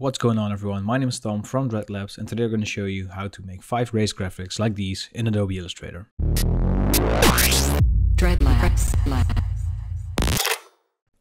What's going on everyone, my name is Tom from Dreadlabs and today I'm going to show you how to make 5 race graphics like these in Adobe Illustrator. Dreadlabs.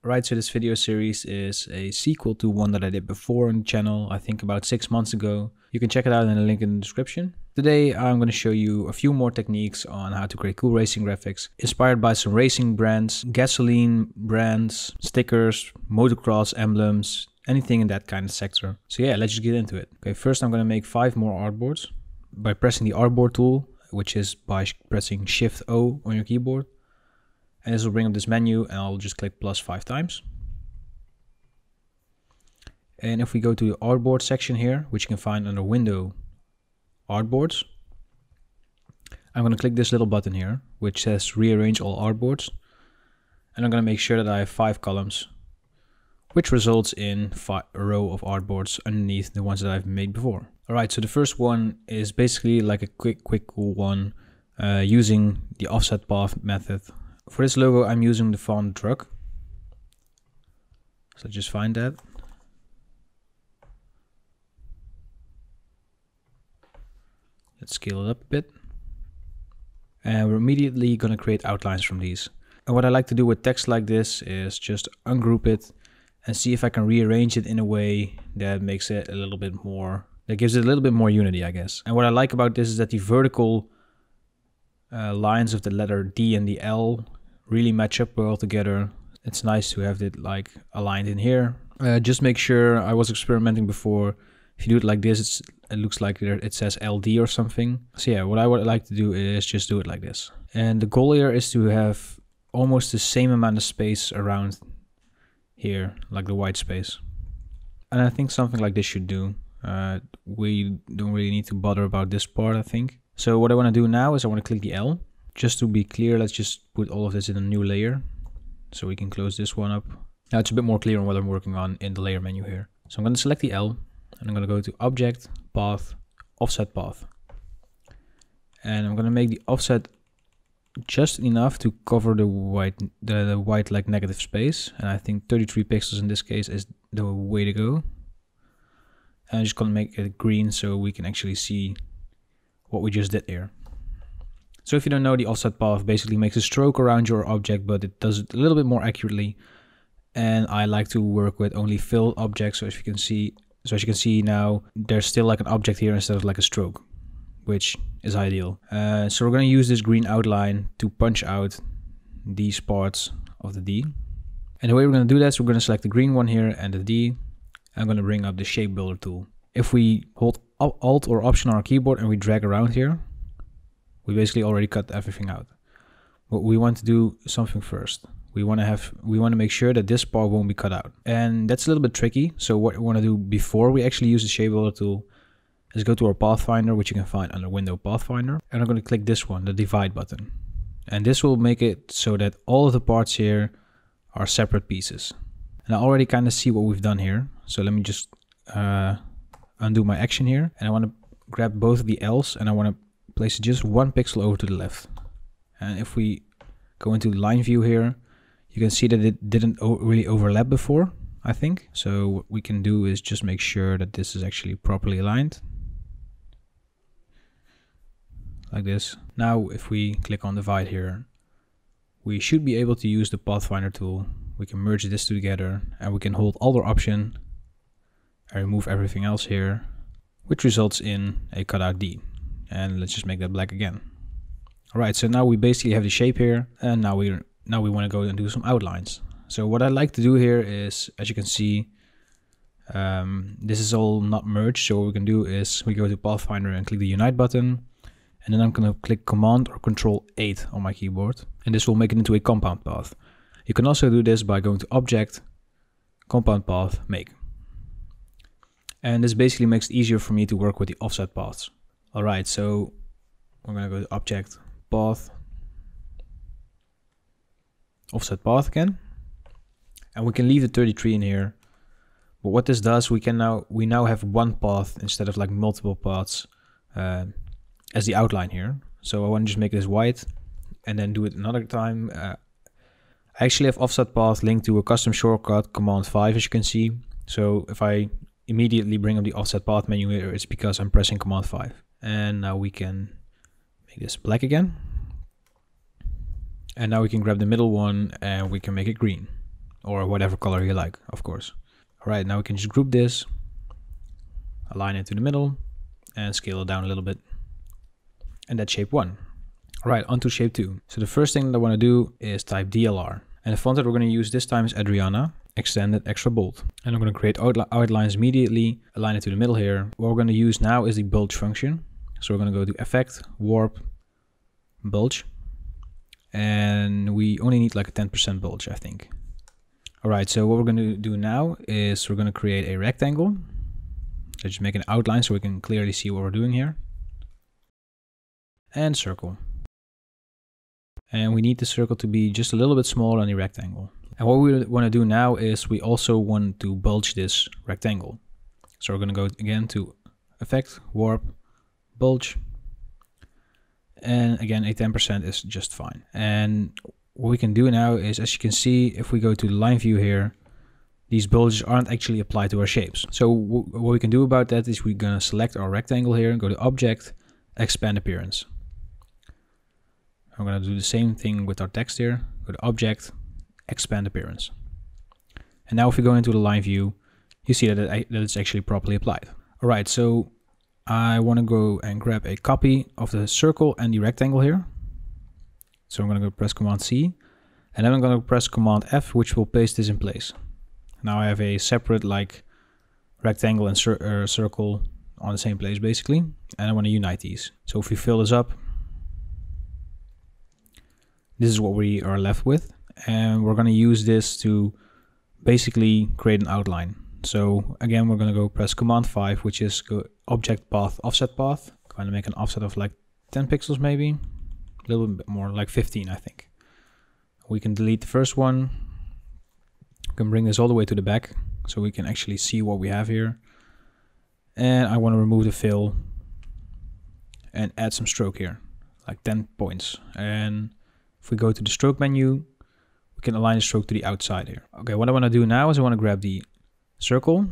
Right, so this video series is a sequel to one that I did before on the channel, I think about 6 months ago. You can check it out in the link in the description. Today I'm going to show you a few more techniques on how to create cool racing graphics, inspired by some racing brands, gasoline brands, stickers, motocross emblems, anything in that kind of sector. So yeah, let's just get into it. Okay, first I'm to make five more artboards by pressing the artboard tool, which is by pressing Shift O on your keyboard. And this will bring up this menu and I'll just click plus five times. And if we go to the artboard section here, which you can find under window artboards, I'm to click this little button here, which says rearrange all artboards. And I'm to make sure that I have five columns which results in a row of artboards underneath the ones that I've made before. Alright, so the first one is basically like a quick, quick, one uh, using the offset path method. For this logo, I'm using the font truck. So just find that. Let's scale it up a bit. And we're immediately going to create outlines from these. And what I like to do with text like this is just ungroup it and see if I can rearrange it in a way that makes it a little bit more, that gives it a little bit more unity, I guess. And what I like about this is that the vertical uh, lines of the letter D and the L really match up well together. It's nice to have it like aligned in here. Uh, just make sure, I was experimenting before, if you do it like this, it looks like it says LD or something. So yeah, what I would like to do is just do it like this. And the goal here is to have almost the same amount of space around here, like the white space. And I think something like this should do. Uh, we don't really need to bother about this part, I think. So what I want to do now is I want to click the L. Just to be clear, let's just put all of this in a new layer. So we can close this one up. Now it's a bit more clear on what I'm working on in the layer menu here. So I'm going to select the L and I'm going to go to Object, Path, Offset Path. And I'm going to make the offset just enough to cover the white the, the white like negative space. And I think 33 pixels in this case is the way to go. And I'm just gonna make it green so we can actually see what we just did here so if you don't know the offset path basically makes a stroke around your object but it does it a little bit more accurately. And I like to work with only filled objects. So as you can see so as you can see now there's still like an object here instead of like a stroke which is ideal. Uh, so we're going to use this green outline to punch out these parts of the D. And the way we're going to do that is we're going to select the green one here and the D. I'm going to bring up the shape builder tool. If we hold Alt or Option on our keyboard and we drag around here, we basically already cut everything out. But we want to do something first. We want to have, we want to make sure that this part won't be cut out. And that's a little bit tricky. So what we want to do before we actually use the shape builder tool Let's go to our Pathfinder, which you can find under Window Pathfinder. And I'm going to click this one, the Divide button. And this will make it so that all of the parts here are separate pieces. And I already kind of see what we've done here. So let me just uh, undo my action here. And I want to grab both of the L's and I want to place it just one pixel over to the left. And if we go into line view here, you can see that it didn't really overlap before, I think. So what we can do is just make sure that this is actually properly aligned like this. Now if we click on divide here, we should be able to use the Pathfinder tool. We can merge this together and we can hold or Option and remove everything else here, which results in a cutout D. And let's just make that black again. Alright, so now we basically have the shape here and now we now we want to go and do some outlines. So what I like to do here is, as you can see, um, this is all not merged. So what we can do is we go to Pathfinder and click the Unite button and then I'm going to click Command or Control 8 on my keyboard and this will make it into a compound path. You can also do this by going to Object, Compound Path, Make. And this basically makes it easier for me to work with the offset paths. Alright, so we're going to go to Object, Path, Offset Path again. And we can leave the 33 in here. But what this does, we can now we now have one path instead of like multiple paths. Uh, as the outline here. So I want to just make this white and then do it another time. Uh, I actually have offset path linked to a custom shortcut, command 5, as you can see. So if I immediately bring up the offset path menu here, it's because I'm pressing Command 5. And now we can make this black again. And now we can grab the middle one and we can make it green or whatever color you like, of course. All right, now we can just group this, align it to the middle and scale it down a little bit. And that's shape one. Right, onto shape two. So the first thing that I want to do is type DLR. And the font that we're going to use this time is Adrianna, extended extra bold. And I'm going to create outlines immediately, align it to the middle here. What we're going to use now is the bulge function. So we're going to go to Effect, Warp, Bulge. And we only need like a 10% bulge, I think. All right, so what we're going to do now is we're going to create a rectangle. So just make an outline so we can clearly see what we're doing here. And circle. And we need the circle to be just a little bit smaller than the rectangle. And what we want to do now is we also want to bulge this rectangle. So we're going to go again to Effect, Warp, Bulge. And again, a 10% is just fine. And what we can do now is, as you can see, if we go to the line view here, these bulges aren't actually applied to our shapes. So what we can do about that is we're gonna select our rectangle here and go to Object, Expand Appearance. I'm gonna do the same thing with our text here. Go to Object, Expand Appearance. And now if we go into the line view, you see that, it, that it's actually properly applied. All right, so I wanna go and grab a copy of the circle and the rectangle here. So I'm going to go press Command C and then I'm going to press Command F, which will paste this in place. Now I have a separate like rectangle and cir uh, circle on the same place basically. And I want to unite these. So if we fill this up, this is what we are left with. And we're going to use this to basically create an outline. So again, we're going to go press Command 5, which is object path, offset path. Going to make an offset of like 10 pixels maybe a little bit more, like 15, I think. We can delete the first one. We can bring this all the way to the back so we can actually see what we have here. And I want to remove the fill and add some stroke here, like 10 points. And if we go to the stroke menu, we can align the stroke to the outside here. Okay, what I want to do now is I want to grab the circle,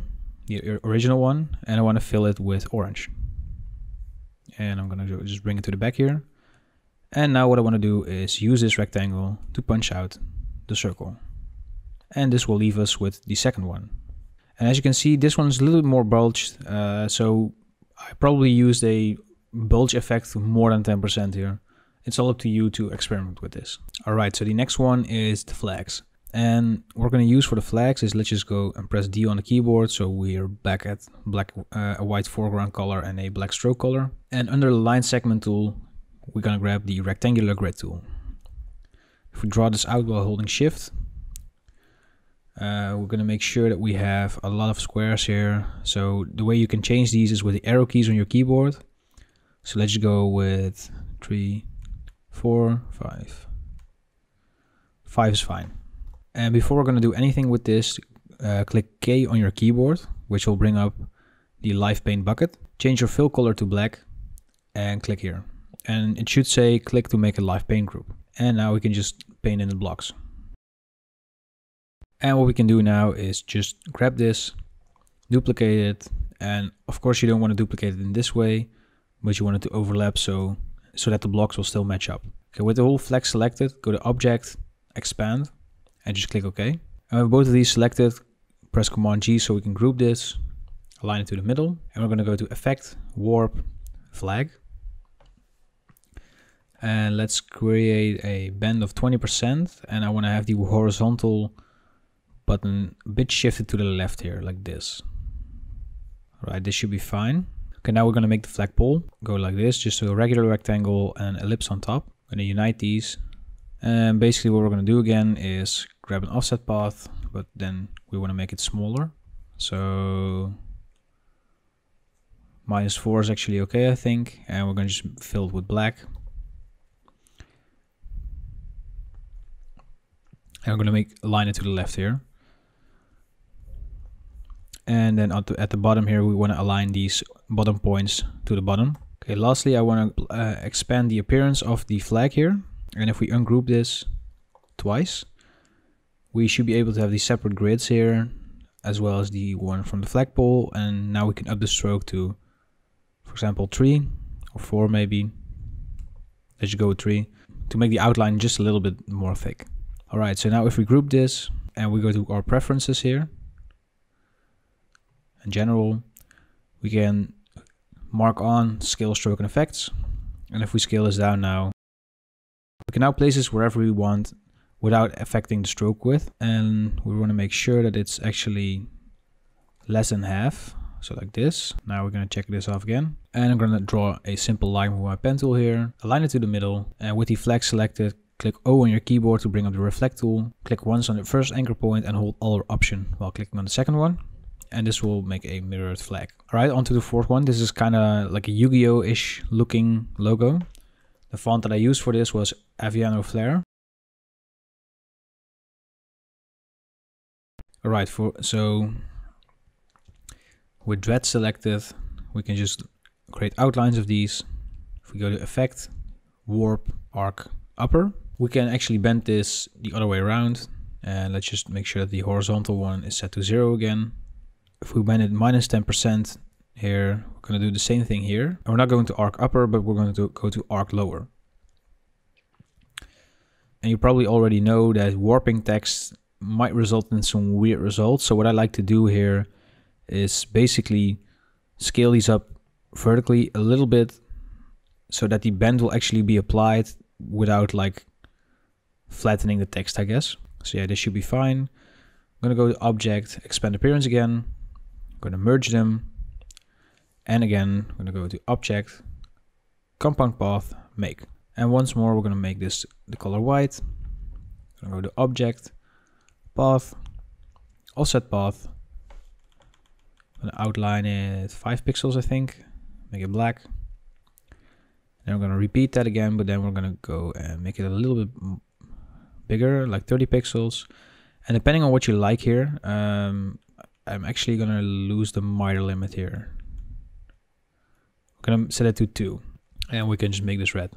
the original one, and I want to fill it with orange. And I'm going to just bring it to the back here. And now what I want to do is use this rectangle to punch out the circle. And this will leave us with the second one. And as you can see, this one's a little bit more bulged. Uh, so I probably used a bulge effect more than 10% here. It's all up to you to experiment with this. All right, so the next one is the flags. And we're going to use for the flags is let's just go and press D on the keyboard. So we're back at black, uh, a white foreground color and a black stroke color. And under the line segment tool, we're gonna grab the rectangular grid tool. If we draw this out while holding shift, uh, we're gonna make sure that we have a lot of squares here. So the way you can change these is with the arrow keys on your keyboard. So let's go with three, four, five. Five is fine. And before we're gonna do anything with this, uh, click K on your keyboard, which will bring up the live paint bucket. Change your fill color to black and click here and it should say click to make a live paint group. And now we can just paint in the blocks. And what we can do now is just grab this, duplicate it, and of course you don't want to duplicate it in this way, but you want it to overlap so, so that the blocks will still match up. Okay, with the whole flag selected, go to Object, Expand, and just click OK. And with both of these selected, press Command G so we can group this, align it to the middle, and we're going to go to Effect, Warp, Flag, and let's create a bend of 20% and I want to have the horizontal button a bit shifted to the left here like this all right this should be fine okay now we're going to make the flagpole go like this just a regular rectangle and ellipse on top. I'm going to unite these. And basically what we're going to do again is grab an offset path but then we want to make it smaller. So minus 4 is actually okay I think and we're going to just fill it with black. And I'm going to make a line it to the left here. And then at the, at the bottom here, we want to align these bottom points to the bottom. Okay, lastly, I want to uh, expand the appearance of the flag here. And if we ungroup this twice, we should be able to have these separate grids here. as well as the one from the flagpole. And now we can up the stroke to, for example, three or four maybe. Let's go three to make the outline just a little bit more thick. All right, so now if we group this and we go to our preferences here, in general, we can mark on scale, stroke, and effects. And if we scale this down now, we can now place this wherever we want without affecting the stroke width. And we want to make sure that it's actually less than half. So like this. Now we're going to check this off again. And I'm going to draw a simple line with my pen tool here. Align it to the middle. And with the flag selected, click O on your keyboard to bring up the reflect tool. Click once on the first anchor point and hold Alt Option while clicking on the second one. And this will make a mirrored flag. All right, on to the fourth one. This is kind of like a Yu-Gi-Oh-ish looking logo. The font that I used for this was Aviano Flare. All right, for so with dread selected, we can just create outlines of these. If we go to effect, warp, arc, upper, we can actually bend this the other way around. And let's just make sure that the horizontal one is set to zero again. If we bend it minus 10% here, we're going to do the same thing here. And we're not going to arc upper, but we're going to go to arc lower. And you probably already know that warping text might result in some weird results. So what I like to do here is basically scale these up vertically a little bit so that the bend will actually be applied without like flattening the text, I guess. So yeah, this should be fine. I'm gonna go to object, expand appearance again. I'm gonna merge them. And again, I'm gonna go to object, compound path, make. And once more, we're gonna make this the color white. I'm gonna go to object, path, offset path. I'm gonna outline it five pixels, I think. Make it black. Then we're gonna repeat that again, but then we're gonna go and make it a little bit bigger, like 30 pixels. And depending on what you like here, um, I'm actually gonna lose the miter limit here. I'm gonna set it to two, and we can just make this red.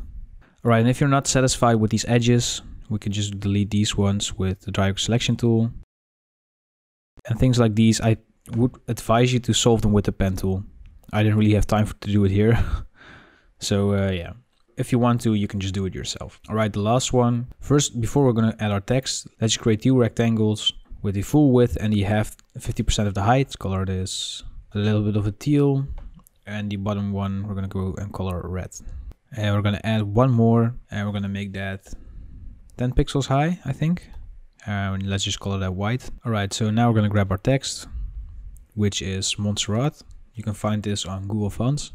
All right, and if you're not satisfied with these edges, we can just delete these ones with the direct selection tool. And things like these, I would advise you to solve them with the pen tool. I didn't really have time for, to do it here. so uh, yeah, if you want to, you can just do it yourself. All right, the last one. First, before we're gonna add our text, let's create two rectangles with the full width and the half 50% of the height. Color this a little bit of a teal. And the bottom one, we're gonna go and color red. And we're gonna add one more and we're gonna make that 10 pixels high, I think. And let's just color that white. All right, so now we're gonna grab our text, which is Montserrat. You can find this on Google Fonts.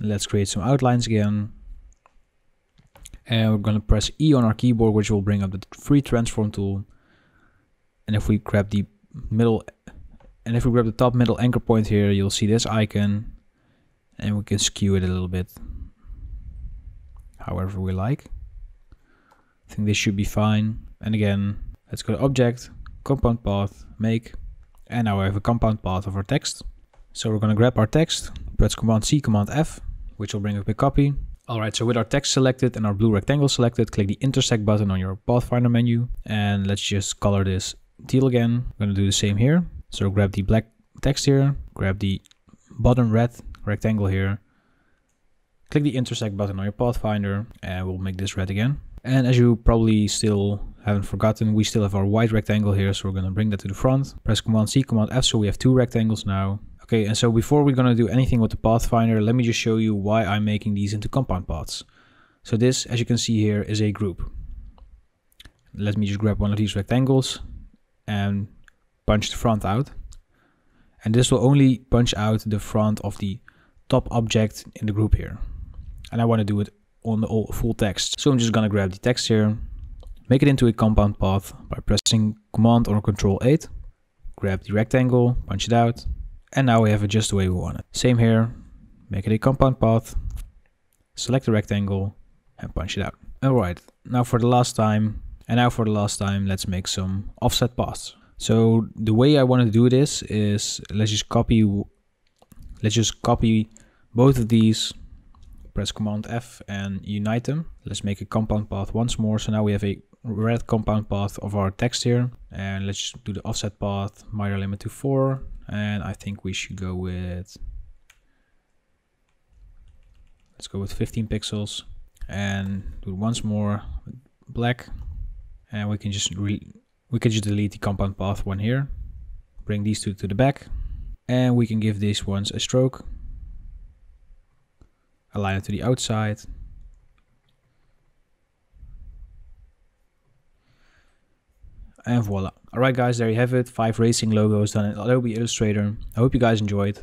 Let's create some outlines again. And we're gonna press E on our keyboard, which will bring up the free transform tool. And if we grab the middle, and if we grab the top middle anchor point here, you'll see this icon and we can skew it a little bit however we like. I think this should be fine. And again, let's go to object, compound path, make, and now we have a compound path of our text. So we're gonna grab our text, press Command C, Command F, which will bring up a copy. All right, so with our text selected and our blue rectangle selected, click the intersect button on your Pathfinder menu. And let's just color this teal again. We're gonna do the same here. So grab the black text here, grab the bottom red rectangle here. Click the intersect button on your Pathfinder and we'll make this red again. And as you probably still haven't forgotten, we still have our white rectangle here, so we're to bring that to the front. Press Command C, Command F, so we have two rectangles now. Okay, and so before we're to do anything with the Pathfinder, let me just show you why I'm making these into compound paths. So this, as you can see here, is a group. Let me just grab one of these rectangles and punch the front out. And this will only punch out the front of the top object in the group here. And I want to do it on the full text. So I'm just gonna grab the text here, make it into a compound path by pressing Command or Control 8, grab the rectangle, punch it out, and now we have it just the way we want it. Same here, make it a compound path, select the rectangle, and punch it out. Alright, now for the last time, and now for the last time, let's make some offset paths. So the way I want to do this is let's just copy, let's just copy both of these press Command F and unite them. Let's make a compound path once more. So now we have a red compound path of our text here. And let's do the offset path, miter limit to 4. And I think we should go with... Let's go with 15 pixels. And do once more black. And we can just we can just delete the compound path one here. Bring these two to the back. And we can give these ones a stroke. Align it to the outside And voila. Alright guys, there you have it. Five racing logos done in Adobe Illustrator. I hope you guys enjoyed.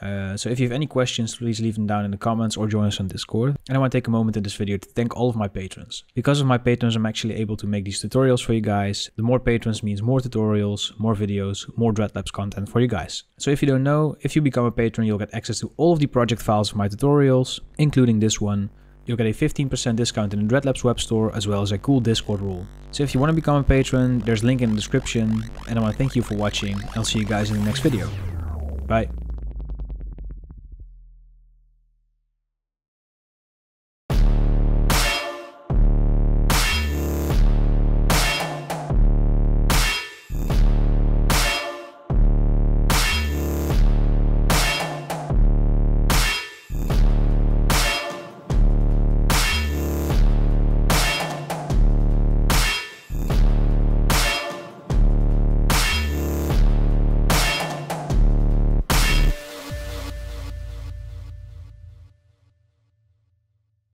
Uh, so if you have any questions, please leave them down in the comments or join us on Discord. And I want to take a moment in this video to thank all of my patrons. Because of my patrons, I'm actually able to make these tutorials for you guys. The more patrons means more tutorials, more videos, more Dreadlabs content for you guys. So if you don't know, if you become a patron, you'll get access to all of the project files for my tutorials, including this one, you'll get a 15% discount in the Dreadlabs web store as well as a cool Discord role. So if you want to become a patron, there's a link in the description and I want to thank you for watching I'll see you guys in the next video. Bye.